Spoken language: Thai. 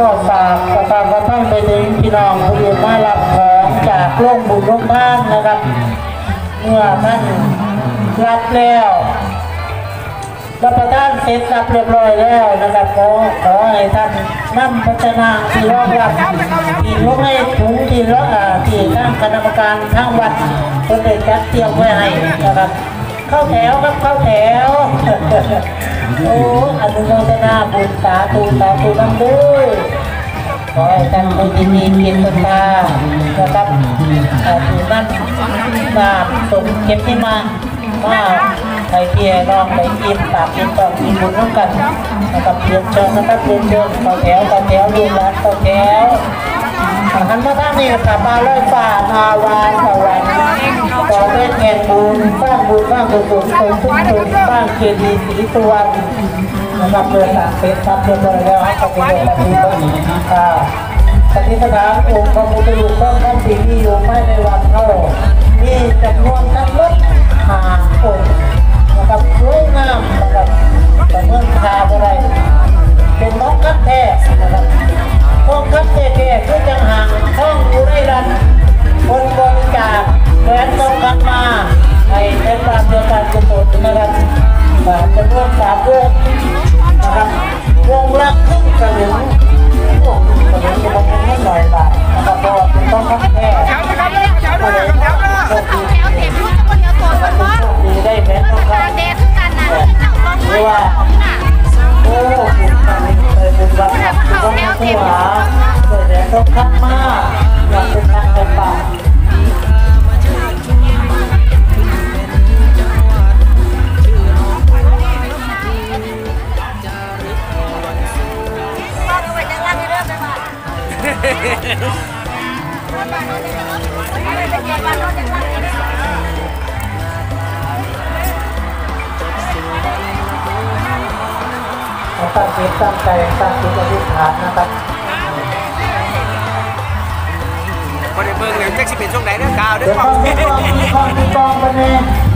ก็ฝากประชาสัมพันธ์ไปถึงพี่น้องผู้อยู่มารับของจากโรงบุญโรงทานนะครับ เมื่อท่านรับแล้วรับประทานเสร็จรับเรียบร้อยแล้วนะครับขอขอให้ท่านนำพัฒนาที่รองรับที่ลงให้ถุงที่รองอ่าที่ทางคณะกรรมการทางวัดเป็นได้จัดเตรียมไว้ให้นะครับ เข้าแถวครับเข้าแถว โอ้อนุโมทนาบุญสาธุสาธุนำด้วยขอให้ท่านผู้ที่มีเกียรติตานะครับเอ่อถือนั่นบาปสมเก็บที่มาว่าใครเพียรองไปกินปากกินต่อกินบุญร่วมกันนะครับเรียนเชิญนะครับเรียนเชิญเข้าแถวเข้าแถวดูรัดเข้าแถวาท่านนี่กลับมาลอยฟ้ามาวานสวรรค์ต่อเป็นเงินบุญสร้างบุญสร้างกุศลตรงทุกจุดสร้างเจดีย์สีสวรรณนะครับเพื่อสร้างเป็นทรัพย์เรียบร้อยแล้วให้กับประโยชน์และบุญอ่าปฏิสถานองค์พระพุทธรูปต้องท่านที่มีอยู่ไม่ในวันเท่ามีจำนวน กันบนบริจาคแหวนตรงกันมาให้เป็นบาทเดียวกันกุศลนะครับบาทจำนวมสามวง ตั้งจิตตั้งใจตั้งจิตอธิษฐานนะครับคนในเมืองเนี่ยแจ็คสิเป็นช่วงไหนเรื่องข่าวเรื่เดี๋องวขต้อองงมีกองมีกองมีกองไปเนี่ย